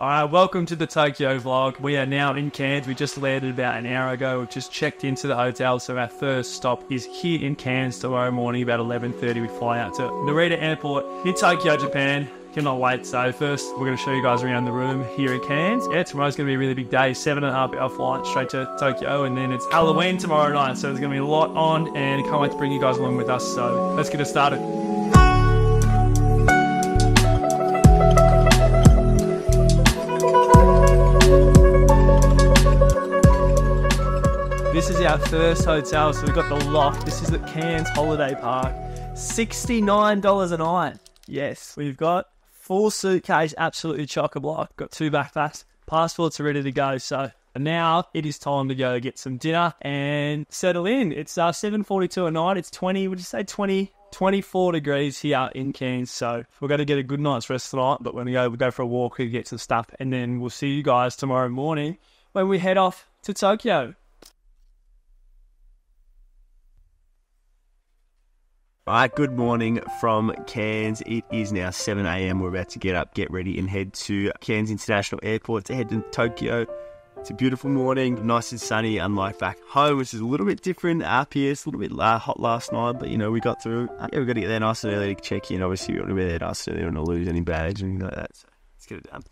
All right, welcome to the Tokyo vlog. We are now in Cairns. We just landed about an hour ago. We've just checked into the hotel, so our first stop is here in Cairns tomorrow morning. About 11:30, we fly out to Narita Airport in Tokyo, Japan. Cannot wait. So first, we're going to show you guys around the room here in Cairns. Yeah, tomorrow's going to be a really big day. Seven and a half hour flight straight to Tokyo, and then it's Halloween tomorrow night. So there's going to be a lot on, and can't wait to bring you guys along with us. So let's get it started. This is our first hotel, so we've got the loft. This is at Cairns Holiday Park. $69 a night. Yes, we've got full suitcase, absolutely chock a block. Got two backpacks, passports are ready to go. So now it is time to go get some dinner and settle in. It's uh, 7.42 a night. It's 20, would you say 20, 24 degrees here in Cairns. So we're going to get a good night's rest tonight, but when we go, we'll go for a walk, we'll get some stuff, and then we'll see you guys tomorrow morning when we head off to Tokyo. All right, good morning from Cairns. It is now 7 a.m. We're about to get up, get ready, and head to Cairns International Airport to head to Tokyo. It's a beautiful morning, nice and sunny, unlike back home, which is a little bit different up here. It's a little bit hot last night, but you know, we got through. Uh, yeah, we got to get there nice and early to check in. Obviously, we want to be there nice and early, we don't want to lose any baggage or anything like that. So let's get it done.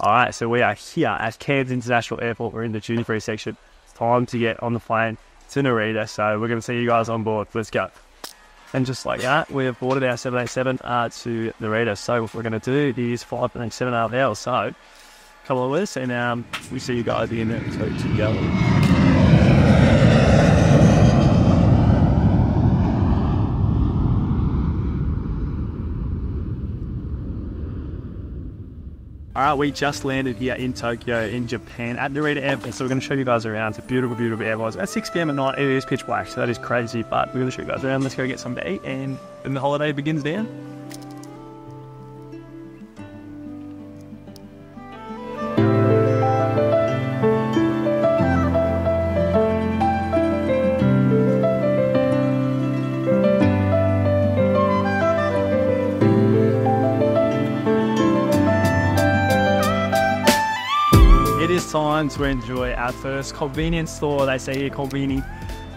All right, so we are here at Cairns International Airport. We're in the duty free section. It's time to get on the plane to Narita. So we're going to see you guys on board. Let's go. And just like that, we have boarded our 787 uh, to Narita. So what we're going to do is for the seven and a half hours. So come on with us, and um, we see you guys in there to, to go. All right, we just landed here in Tokyo, in Japan, at Narita Airport. So we're going to show you guys around. It's a beautiful, beautiful airport. It's about 6 p.m. at night. It is pitch black, so that is crazy. But we're going to show you guys around. Let's go get something to eat, and then the holiday begins down. Time to enjoy our first convenience store. They say here, conveni.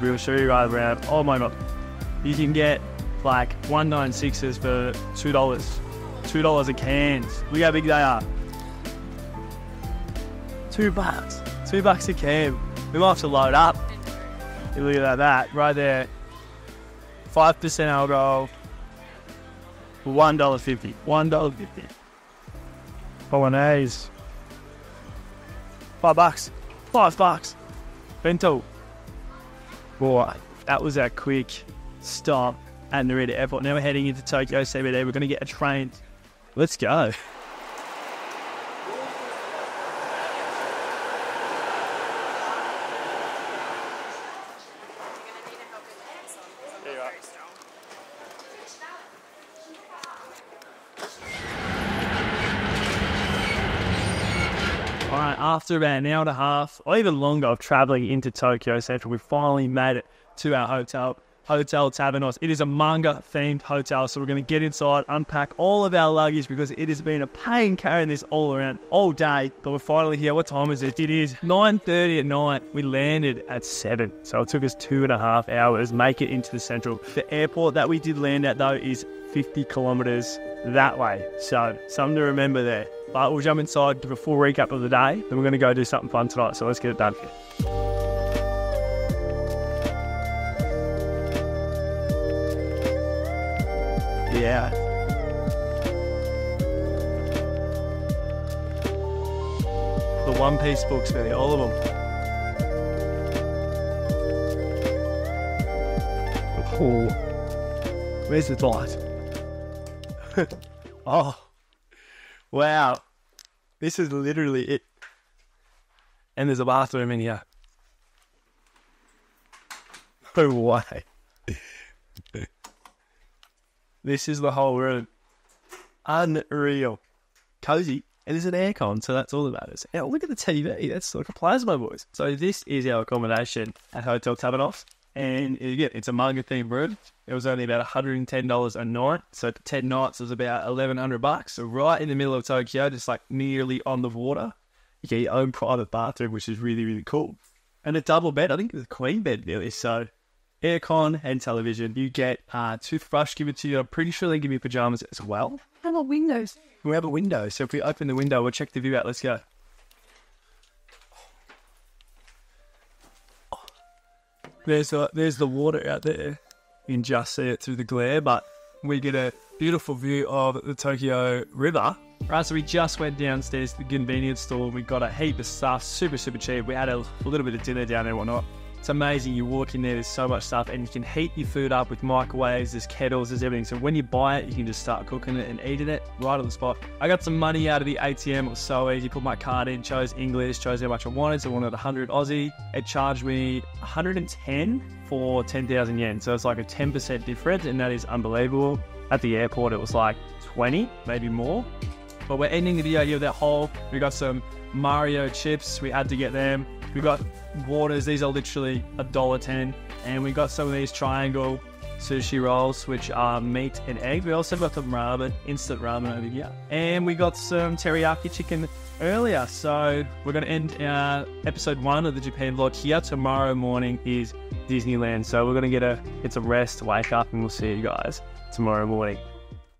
We'll show you guys around. Oh my god. You can get like 196s for $2. $2 a can. Look how big they are. Two bucks. Two bucks a can. We might have to load up. Look at that right there. 5% alcohol. $1.50. $1.50. Bolognese. Five bucks. Five bucks. Bento. Boy, that was our quick stop at Narita Airport. Now we're heading into Tokyo CBD. We're going to get a train. Let's go. After about an hour and a half, or even longer, of traveling into Tokyo Central, we finally made it to our hotel, Hotel Tavinos. It is a manga themed hotel, so we're going to get inside, unpack all of our luggage because it has been a pain carrying this all around all day. But we're finally here. What time is it? It is 9:30 at night. We landed at seven, so it took us two and a half hours make it into the central. The airport that we did land at though is 50 kilometers that way, so something to remember there. But we'll jump inside, give a full recap of the day, then we're going to go do something fun tonight. So let's get it done. Yeah. The One Piece books, man, all of them. Oh, where's the light? oh, wow. This is literally it. And there's a bathroom in here. No way. this is the whole room. Unreal. Cozy. And there's an aircon, so that's all that matters. Now, look at the TV. That's like a plasma, boys. So, this is our accommodation at Hotel Tavinos. And again, it's a manga themed room. It was only about $110 a night. So 10 nights was about 1100 bucks. So right in the middle of Tokyo, just like nearly on the water. You get your own private bathroom, which is really, really cool. And a double bed. I think it was a queen bed, really. So aircon and television. You get a toothbrush given to you. I'm pretty sure they give you pajamas as well. How about windows? We have a window. So if we open the window, we'll check the view out. Let's go. There's the, there's the water out there. You can just see it through the glare, but we get a beautiful view of the Tokyo River. Right, so we just went downstairs to the convenience store. and We got a heap of stuff, super, super cheap. We had a, little bit of dinner down there and whatnot. It's amazing. You walk in there, there's so much stuff, and you can heat your food up with microwaves, there's kettles, there's everything. So when you buy it, you can just start cooking it and eating it right on the spot. I got some money out of the ATM. It was so easy. Put my card in, chose English, chose how much I wanted. So I wanted 100 Aussie. It charged me 110 for 10,000 yen. So it's like a 10% difference, and that is unbelievable. At the airport, it was like 20, maybe more. But we're ending the video here with that hole. We got some Mario chips. We had to get them. We got waters. These are literally a dollar ten. And we got some of these triangle sushi rolls, which are meat and egg. We also got some ramen, instant ramen over here. And we got some teriyaki chicken earlier. So we're going to end our episode one of the Japan vlog here. Tomorrow morning is Disneyland. So we're going to get a, it's a rest, wake up, and we'll see you guys tomorrow morning.